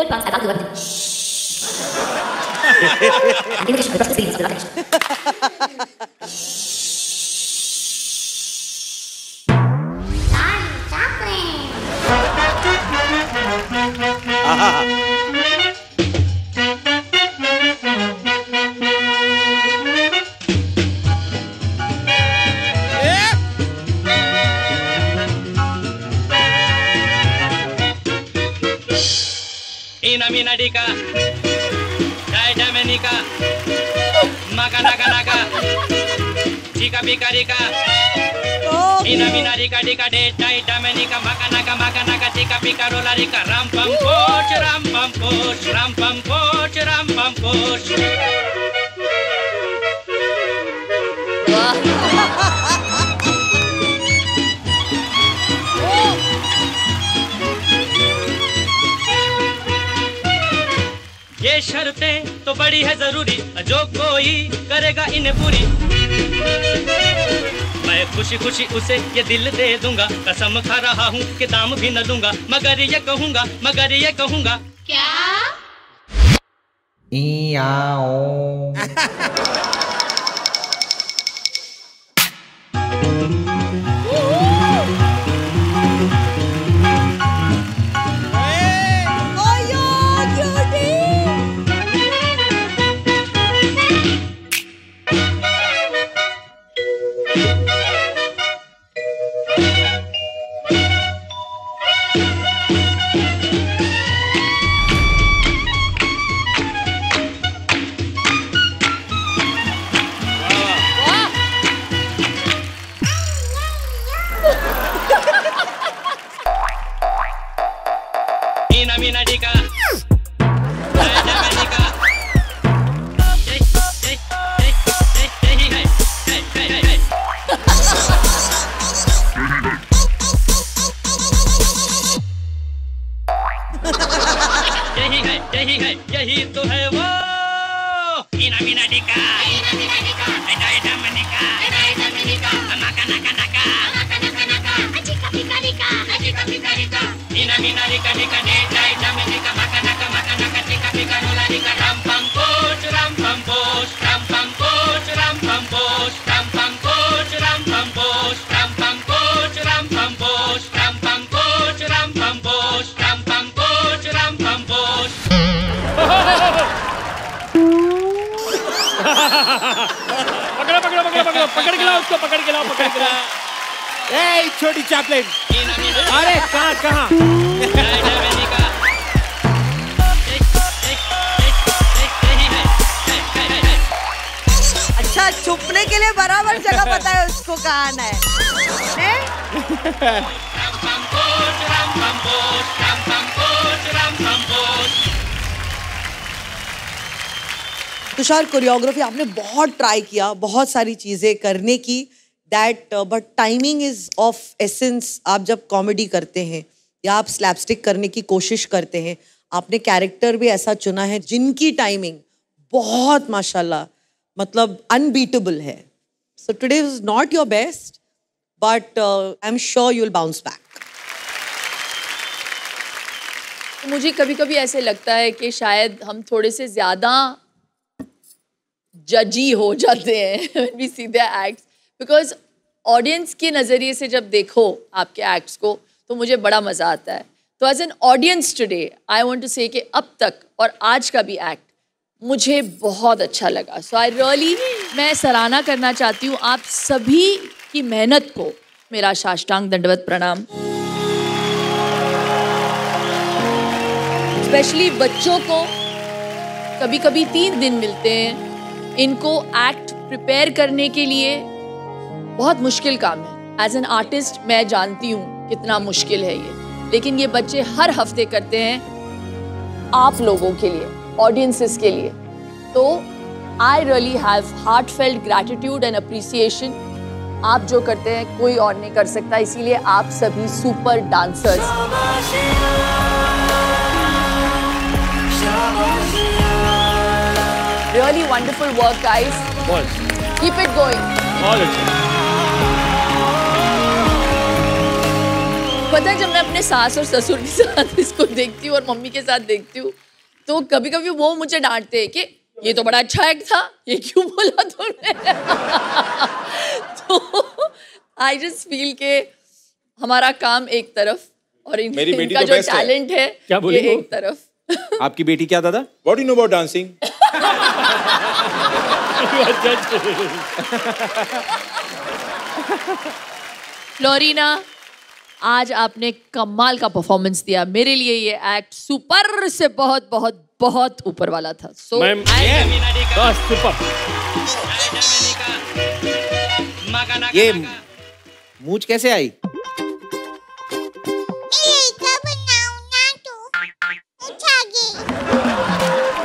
voortplant uit andere ruimte. En kindertjes gebruikt de spelers op de Inaminadika, Didamenika, Makanakanaga, Chika Pikarika, Inaminadika, Dika, Didamenika, Makanaka, Makanaka, Chika Pikarolarika, Ram Pam Poch, Ram Pam Poch, Ram Pam Poch, Ram Pam Poch. ये शर्तें तो बड़ी है ज़रूरी जो कोई करेगा इन्हें पूरी मैं खुशी खुशी उसे ये दिल दे दूँगा कसम खा रहा हूँ कि दाम भी न लूँगा मगर ये कहूँगा मगर ये कहूँगा। みなりが तो है वो इनामिना डिका इनामिना डिका एडा एडा मनिका एडा एडा मनिका मका नका नका मका नका नका अजी कपी करिका अजी कपी करिका इनामिना डिका डिका डेटा पकड़ो पकड़ो पकड़ो पकड़ो। पकड़ के लाओ उसको पकड़ के लाओ पकड़ के लाओ। ए छोटी चॉकलेट अरे कहाँ कहाँ? अच्छा छुपने के लिए बराबर जगह पता है उसको कहाँ आना है? तुषार कोरियोग्राफी आपने बहुत ट्राई किया, बहुत सारी चीज़ें करने की that but timing is of essence आप जब कॉमेडी करते हैं या आप स्लैपस्टिक करने की कोशिश करते हैं, आपने कैरेक्टर भी ऐसा चुना है जिनकी टाइमिंग बहुत माशाल्लाह मतलब अनबीटेबल है। So today is not your best but I am sure you will bounce back मुझे कभी कभी ऐसे लगता है कि शायद हम थोड़े से ज़्यादा जजी हो जाते हैं see their acts. Because audience के नज़रिए से जब देखो आपके एक्ट्स को तो मुझे बड़ा मज़ा आता है। तो as an audience today I want to say कि अब तक और आज का भी एक्ट मुझे बहुत अच्छा लगा। सो आई रियली मैं सराहना करना चाहती हूँ आप सभी की मेहनत को। मेरा साष्टांग दंडवत प्रणाम। स्पेशली बच्चों को। कभी कभी तीन दिन मिलते हैं। इनको एक्ट प्रिपेयर करने के लिए बहुत मुश्किल काम है। एज एन आर्टिस्ट मैं जानती हूँ कितना मुश्किल है ये। लेकिन ये बच्चे हर हफ़्ते करते हैं आप लोगों के लिए ऑडियंसेस के लिए। तो I really have heartfelt gratitude and appreciation आप जो करते हैं, कोई और नहीं कर सकता। इसीलिए आप सभी super dancers Really wonderful work, guys. बहुत Keep it going. बहुत अच्छा पता है जब मैं अपने सास और ससुर के साथ इसको देखती हूँ और मम्मी के साथ देखती हूँ तो कभी कभी वो मुझे डांटते हैं कि ये तो बड़ा अच्छा एक्ट था ये क्यों बोला तूने तो आई जस्ट फील के हमारा काम एक तरफ़ और इन, मेरी बेटी इनका तो जो best है। है, क्या ये एक तरफ़ आपकी बेटी क्या दादा What do you know about dancing? Florina आज आपने कमाल का परफॉर्मेंस दिया। मेरे लिए ये एक्ट सुपर से बहुत बहुत बहुत ऊपर वाला था। सो मैम सुपर ये मूछ कैसे आई?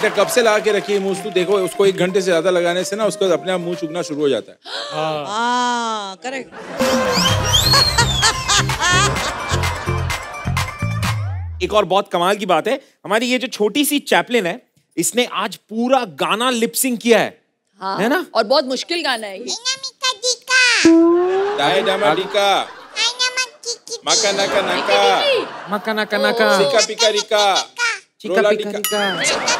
बेटा कब से लगा के रखी है मुँह तू देखो उसको एक घंटे से ज़्यादा लगाने से ना उसका अपने आप मुँह चुभना शुरू हो जाता है। हाँ करेक्ट एक और बहुत कमाल की बात है। हमारी ये जो छोटी सी चैपलिन है इसने आज पूरा गाना लिपसिंग किया है। हाँ है ना? और बहुत मुश्किल गाना है ये। मका नका नका मका नका नका सिका पिका रिका चिका पिका रिका